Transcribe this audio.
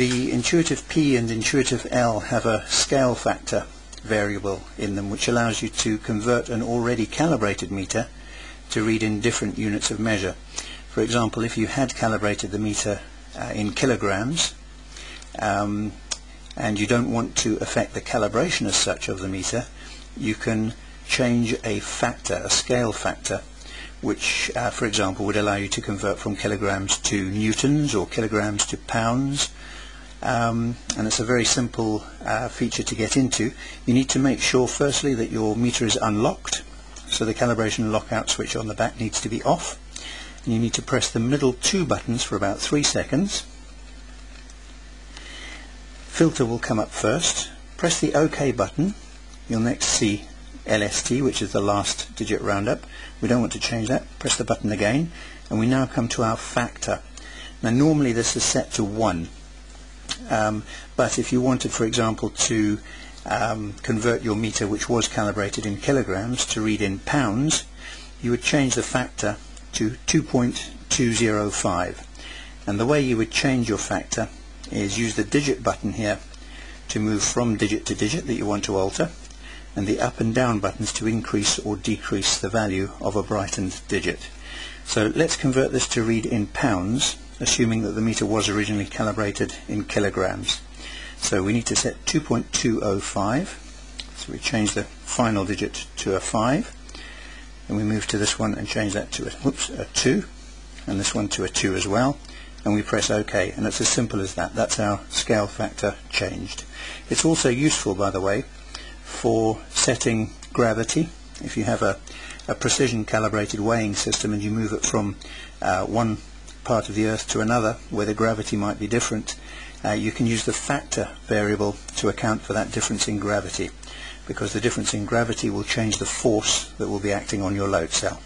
The intuitive P and intuitive L have a scale factor variable in them which allows you to convert an already calibrated meter to read in different units of measure. For example, if you had calibrated the meter uh, in kilograms um, and you don't want to affect the calibration as such of the meter, you can change a factor, a scale factor, which uh, for example would allow you to convert from kilograms to newtons or kilograms to pounds um, and it's a very simple uh, feature to get into. You need to make sure firstly that your meter is unlocked so the calibration lockout switch on the back needs to be off and you need to press the middle two buttons for about three seconds. Filter will come up first. Press the OK button. You'll next see LST which is the last digit roundup. We don't want to change that. Press the button again and we now come to our factor. Now normally this is set to 1 um, but if you wanted for example to um, convert your meter which was calibrated in kilograms to read in pounds you would change the factor to 2.205 and the way you would change your factor is use the digit button here to move from digit to digit that you want to alter and the up and down buttons to increase or decrease the value of a brightened digit. So let's convert this to read in pounds assuming that the meter was originally calibrated in kilograms. So we need to set 2.205 so we change the final digit to a 5 and we move to this one and change that to a, whoops, a 2 and this one to a 2 as well and we press OK and it's as simple as that. That's our scale factor changed. It's also useful by the way for setting gravity. If you have a, a precision calibrated weighing system and you move it from uh, one part of the Earth to another where the gravity might be different, uh, you can use the factor variable to account for that difference in gravity because the difference in gravity will change the force that will be acting on your load cell.